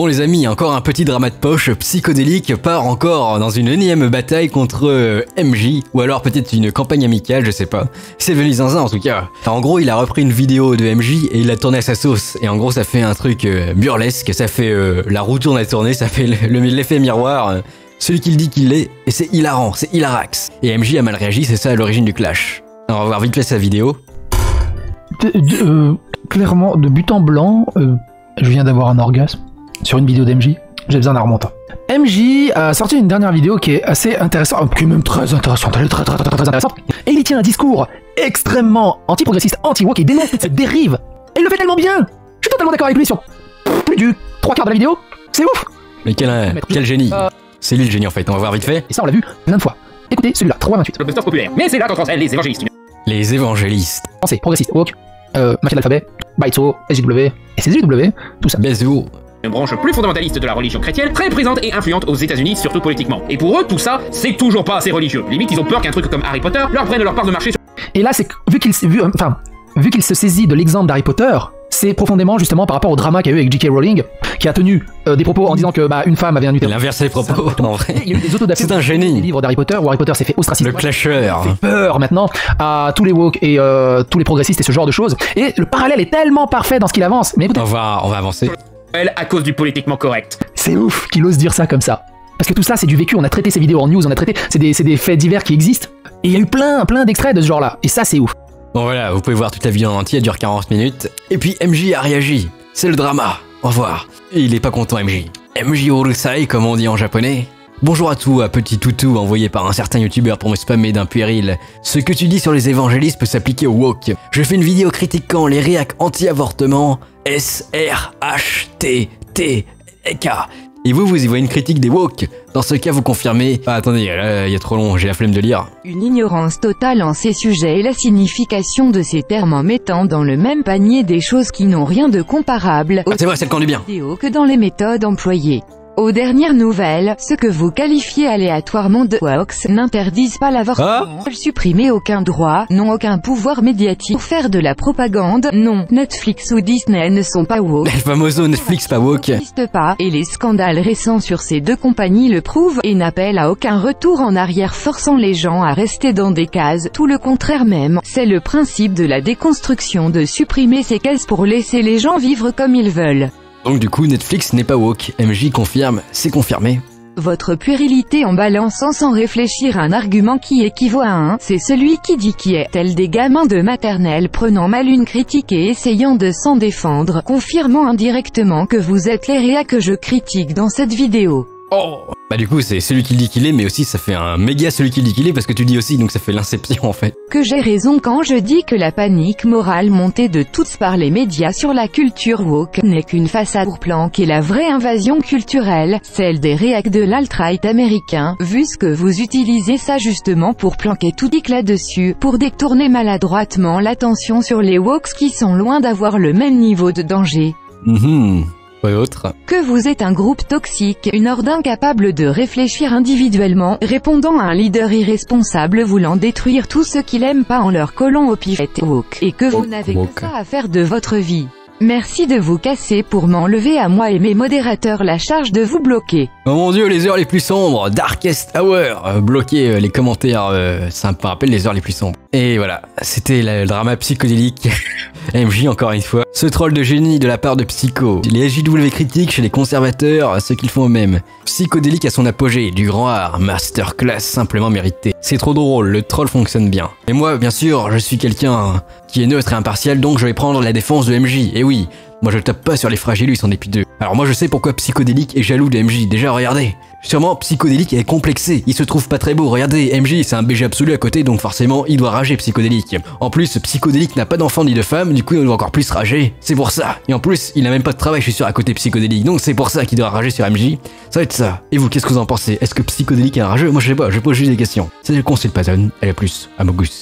Bon les amis, encore un petit drama de poche, psychodélique part encore dans une énième bataille contre euh, MJ, ou alors peut-être une campagne amicale, je sais pas. C'est devenu zinzin en tout cas. en gros, il a repris une vidéo de MJ et il l'a tournée à sa sauce. Et en gros, ça fait un truc euh, burlesque, ça fait euh, la roue tourne à tourner, ça fait l'effet miroir. celui qui le dit qu'il l'est, et c'est hilarant, c'est hilarax. Et MJ a mal réagi, c'est ça l'origine du clash. on va voir vite fait sa vidéo. clairement, de but en blanc, je viens d'avoir un orgasme sur une vidéo d'MJ. J'ai besoin d'un remontant. MJ a sorti une dernière vidéo qui est assez intéressante, qui est même très intéressante, elle est très très très, très intéressante. Et il y tient un discours extrêmement anti-progressiste, anti-woke et dénonce cette dérive. Et il le fait tellement bien Je suis totalement d'accord avec lui sur plus du trois quarts de la vidéo. C'est ouf Mais quel, quel génie euh. C'est lui le génie en fait, on va voir vite fait. Et ça on l'a vu plein de fois. Écoutez celui-là, 328. Le populaire. Mais c'est là qu'entrent les évangélistes. Les évangélistes. Pensez, progressiste, woke, euh, mafia de l'alphabet, Baitso, SJW, et CSJW, tout ça. Bezou, une branche plus fondamentaliste de la religion chrétienne, très présente et influente aux États-Unis, surtout politiquement. Et pour eux, tout ça, c'est toujours pas assez religieux. Limite, ils ont peur qu'un truc comme Harry Potter leur prenne leur part de marché. Et là, c'est vu qu'il vu, enfin, vu qu'il se saisit de l'exemple d'Harry Potter, c'est profondément justement par rapport au drama qu'il y a eu avec J.K. Rowling, qui a tenu euh, des propos en disant que bah, une femme avait un utérus. Il a inversé les propos, en vrai. Il y a eu des C'est un génie. Des livres d'Harry Potter où Harry Potter s'est fait ostraciser. Le clasher. fait peur maintenant à tous les woke et euh, tous les progressistes et ce genre de choses. Et le parallèle est tellement parfait dans ce qu'il avance. Mais on va, on va avancer à cause du politiquement correct. C'est ouf qu'il ose dire ça comme ça. Parce que tout ça, c'est du vécu. On a traité ces vidéos en news, on a traité. C'est des, des, faits divers qui existent. Et il y a eu plein, plein d'extraits de ce genre-là. Et ça, c'est ouf. Bon, voilà, vous pouvez voir toute la vidéo en entier, elle dure 40 minutes. Et puis MJ a réagi. C'est le drama. Au revoir. Et il est pas content, MJ. MJ Urusai, comme on dit en japonais. Bonjour à tous, à petit toutou envoyé par un certain youtubeur pour me spammer d'un puéril. Ce que tu dis sur les évangélistes peut s'appliquer au woke. Je fais une vidéo critiquant les réacs anti-avortement S-R-H-T-T-K. Et vous, vous y voyez une critique des woke Dans ce cas, vous confirmez... Ah, attendez, il y a trop long, j'ai la flemme de lire. Une ignorance totale en ces sujets et la signification de ces termes en mettant dans le même panier des choses qui n'ont rien de comparable ah, c'est vrai, c'est le camp du bien. que dans les méthodes employées. Aux dernières nouvelles, ce que vous qualifiez aléatoirement de hoax n'interdisent pas l'avortement, ah supprimer aucun droit, n'ont aucun pouvoir médiatique pour faire de la propagande, non, Netflix ou Disney ne sont pas woke. El famoso Netflix pas woke. n'existe pas, et les scandales récents sur ces deux compagnies le prouvent, et n'appellent à aucun retour en arrière forçant les gens à rester dans des cases, tout le contraire même, c'est le principe de la déconstruction de supprimer ces cases pour laisser les gens vivre comme ils veulent. Donc du coup, Netflix n'est pas woke. MJ confirme, c'est confirmé. Votre puérilité en balançant sans réfléchir un argument qui équivaut à un, c'est celui qui dit qui est, tel des gamins de maternelle prenant mal une critique et essayant de s'en défendre, confirmant indirectement que vous êtes les que je critique dans cette vidéo. Oh Bah du coup c'est celui qui dit qu'il est mais aussi ça fait un méga celui qui dit qu'il est parce que tu dis aussi donc ça fait l'inception en fait. Que j'ai raison quand je dis que la panique morale montée de toutes par les médias sur la culture woke n'est qu'une façade pour planquer la vraie invasion culturelle, celle des réacs de l'alt-right américain, vu ce que vous utilisez ça justement pour planquer tout dick là-dessus, pour détourner maladroitement l'attention sur les wokes qui sont loin d'avoir le même niveau de danger. Mm autre. Que vous êtes un groupe toxique, une horde incapable de réfléchir individuellement, répondant à un leader irresponsable voulant détruire tout ce qu'il aime pas en leur collant au pif et que vous n'avez que ça à faire de votre vie. Merci de vous casser pour m'enlever à moi et mes modérateurs la charge de vous bloquer. Oh mon dieu, les heures les plus sombres, Darkest Hour, euh, bloquer euh, les commentaires, euh, ça me rappelle les heures les plus sombres. Et voilà, c'était le drama psychodélique. MJ encore une fois. Ce troll de génie de la part de Psycho. Les SJW critiquent chez les conservateurs ce qu'ils font eux-mêmes. Psychodélique à son apogée, du grand art, masterclass simplement mérité. C'est trop drôle, le troll fonctionne bien. Et moi, bien sûr, je suis quelqu'un qui est neutre et impartial, donc je vais prendre la défense de MJ. Et oui, moi je tape pas sur les fragiles, ils sont des. Alors moi je sais pourquoi Psychodélique est jaloux de MJ, déjà regardez. Sûrement Psychodélique est complexé, il se trouve pas très beau, regardez, MJ c'est un BG absolu à côté donc forcément il doit rager Psychodélique. En plus Psychodélique n'a pas d'enfant ni de femme, du coup il doit encore plus rager, c'est pour ça. Et en plus il n'a même pas de travail je suis sûr à côté Psychodélique, donc c'est pour ça qu'il doit rager sur MJ. Ça va être ça. Et vous qu'est-ce que vous en pensez? Est-ce que Psychodélique est un rageux? Moi je sais pas, je pose juste des questions. C'est le Consul Patton, elle est plus à Mogus.